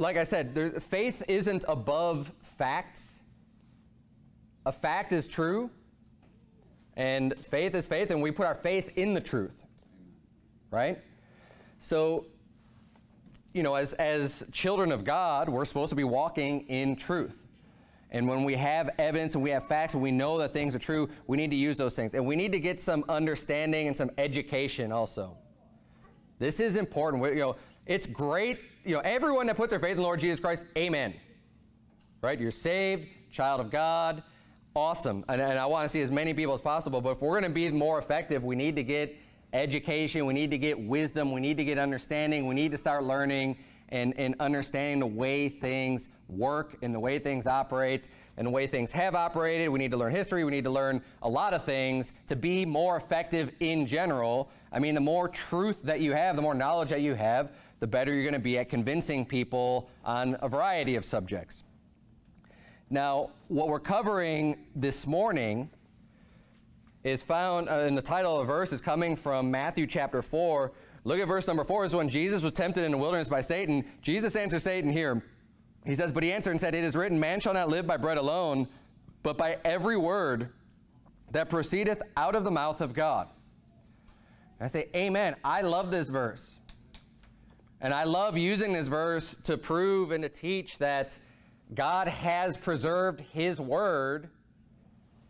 like I said, there, faith isn't above facts. A fact is true, and faith is faith, and we put our faith in the truth. Right? So, you know, as, as children of God, we're supposed to be walking in truth. And when we have evidence and we have facts and we know that things are true, we need to use those things. And we need to get some understanding and some education also. This is important. We, you know, it's great. You know, everyone that puts their faith in the Lord Jesus Christ, amen. Right? You're saved, child of God. Awesome. And, and I want to see as many people as possible. But if we're going to be more effective, we need to get education. We need to get wisdom. We need to get understanding. We need to start learning and, and understanding the way things work and the way things operate and the way things have operated. We need to learn history. We need to learn a lot of things to be more effective in general. I mean, the more truth that you have, the more knowledge that you have, the better you're going to be at convincing people on a variety of subjects. Now, what we're covering this morning is found uh, in the title of the verse is coming from Matthew chapter 4. Look at verse number 4 is when Jesus was tempted in the wilderness by Satan. Jesus answered Satan here. He says, But he answered and said, It is written, Man shall not live by bread alone, but by every word that proceedeth out of the mouth of God. And I say, Amen. I love this verse. And I love using this verse to prove and to teach that God has preserved his word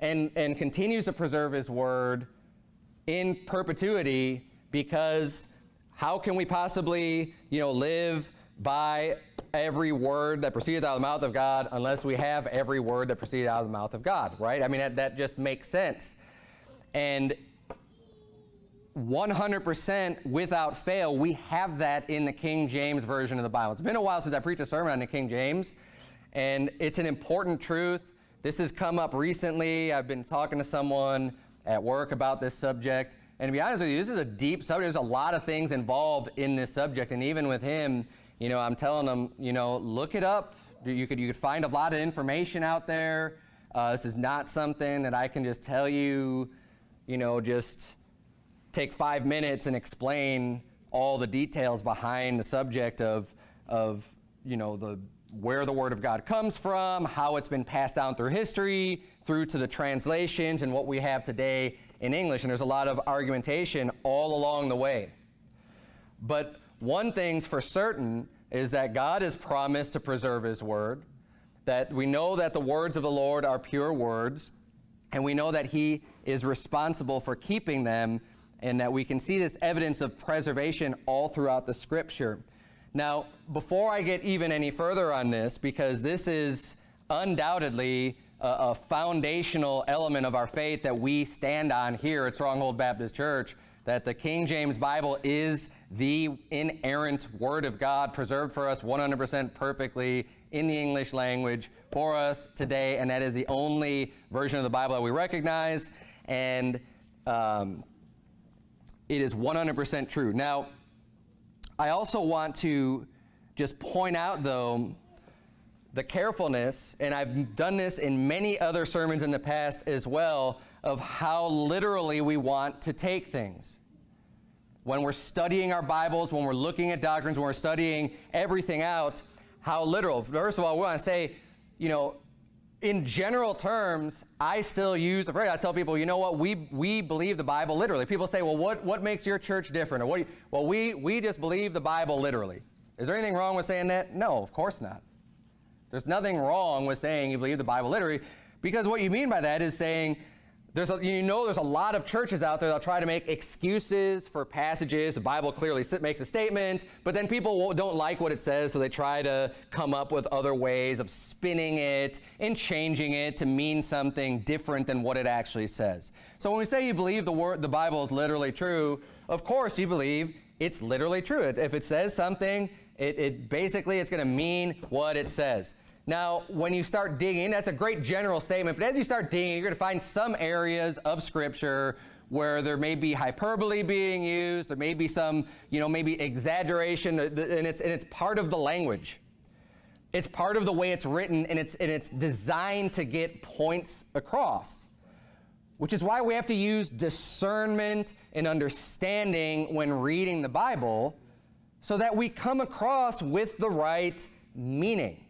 and, and continues to preserve his word in perpetuity because how can we possibly, you know, live by every word that proceeded out of the mouth of God unless we have every word that proceeded out of the mouth of God, right? I mean, that, that just makes sense. And 100% without fail, we have that in the King James Version of the Bible. It's been a while since I preached a sermon on the King James, and it's an important truth. This has come up recently. I've been talking to someone at work about this subject. And to be honest with you, this is a deep subject. There's a lot of things involved in this subject. And even with him, you know, I'm telling him, you know, look it up. You could, you could find a lot of information out there. Uh, this is not something that I can just tell you, you know, just take five minutes and explain all the details behind the subject of, of you know, the where the Word of God comes from, how it's been passed down through history, through to the translations, and what we have today in English. And there's a lot of argumentation all along the way. But one thing's for certain is that God has promised to preserve His Word, that we know that the words of the Lord are pure words, and we know that He is responsible for keeping them, and that we can see this evidence of preservation all throughout the Scripture. Now, before I get even any further on this, because this is undoubtedly a, a, foundational element of our faith that we stand on here at Stronghold Baptist Church, that the King James Bible is the inerrant Word of God, preserved for us 100% perfectly in the English language for us today, and that is the only version of the Bible that we recognize, and um, it is 100% true. Now, I also want to just point out, though, the carefulness, and I've done this in many other sermons in the past as well, of how literally we want to take things. When we're studying our Bibles, when we're looking at doctrines, when we're studying everything out, how literal. First of all, we want to say, you know, in general terms, I still use the phrase. I tell people, you know what? We we believe the Bible literally. People say, well, what what makes your church different? Or what? You, well, we we just believe the Bible literally. Is there anything wrong with saying that? No, of course not. There's nothing wrong with saying you believe the Bible literally, because what you mean by that is saying there's a, you know there's a lot of churches out there that'll try to make excuses for passages. The Bible clearly makes a statement, but then people don't like what it says, so they try to come up with other ways of spinning it and changing it to mean something different than what it actually says. So when we say you believe the word, the Bible is literally true, of course you believe it's literally true. If it says something, it, it basically it's going to mean what it says. Now, when you start digging, that's a great general statement, but as you start digging, you're going to find some areas of Scripture where there may be hyperbole being used, there may be some, you know, maybe exaggeration, and it's, and it's part of the language. It's part of the way it's written, and it's, and it's designed to get points across. Which is why we have to use discernment and understanding when reading the Bible so that we come across with the right meaning.